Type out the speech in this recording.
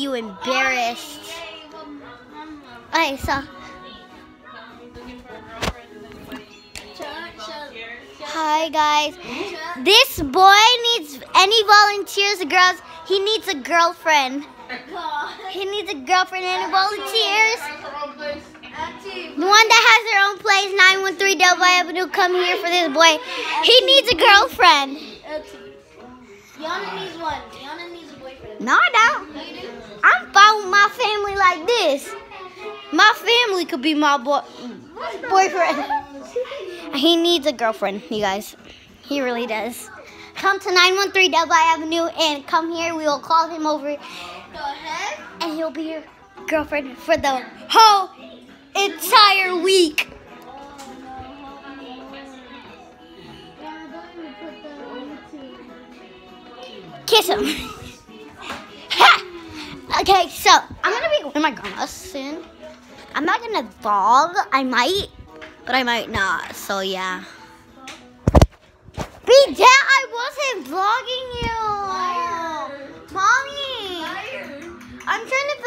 You embarrassed. Okay, so hi guys. This boy needs any volunteers, girls. He needs a girlfriend. He needs a girlfriend. Any volunteers? The one that has their own place, 913 Delphi Avenue. Come here for this boy. He needs a girlfriend. Yana needs one. Yana needs a boyfriend. No, I don't. No, you do. I'm fine with my family like this. My family could be my boy boyfriend. He needs a girlfriend, you guys. He really does. Come to 913 Delphi Avenue and come here. We will call him over and he'll be your girlfriend for the whole entire week. Kiss him. Okay, so I'm gonna be to my grandma's soon. I'm not gonna vlog. I might, but I might not. So yeah. Be Dad, I wasn't vlogging you. Mommy. I'm trying to